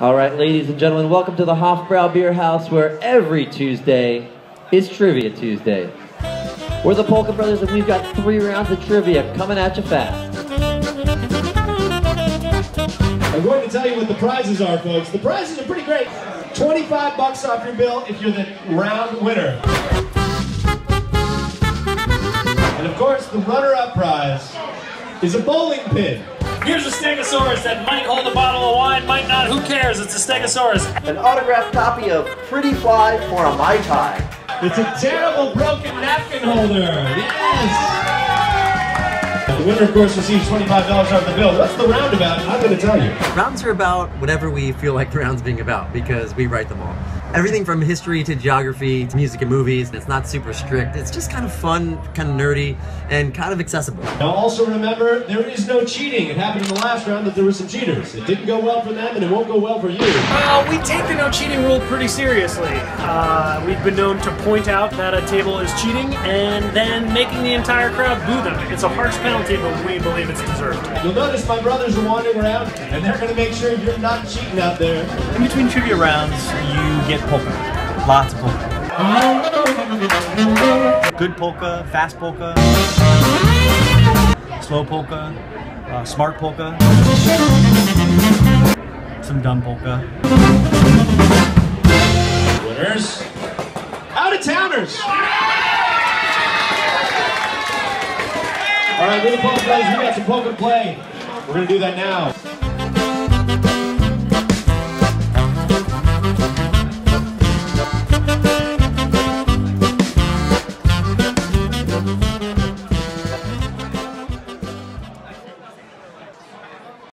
All right, ladies and gentlemen, welcome to the Hofbrau Bierhaus, where every Tuesday is Trivia Tuesday. We're the Polka Brothers, and we've got three rounds of trivia coming at you fast. I'm going to tell you what the prizes are, folks. The prizes are pretty great. 25 bucks off your bill if you're the round winner. And of course, the runner-up prize is a bowling pin. Here's a Stegosaurus that might hold a bottle of wine, might not. Who cares? It's a Stegosaurus. An autographed copy of Pretty Fly for a Mai Tai. It's a terrible broken napkin holder. Yes! The winner, of course, receives $25 off the bill. What's the roundabout? I'm going to tell you. Rounds are about whatever we feel like the rounds being about because we write them all. Everything from history to geography to music and movies. It's not super strict. It's just kind of fun, kind of nerdy, and kind of accessible. Now also remember, there is no cheating. It happened in the last round that there were some cheaters. It didn't go well for them and it won't go well for you. Uh, we take the no cheating rule pretty seriously. Uh, we've been known to point out that a table is cheating and then making the entire crowd boo them. It's a harsh penalty, but we believe it's deserved. You'll notice my brothers are wandering around and they're going to make sure you're not cheating out there. In between trivia rounds, you get polka. Lots of polka. Good polka, fast polka, slow polka, uh, smart polka, some dumb polka. Winners, out of towners. All right, we're the Polka Brothers. We got some polka to play. We're to do that now.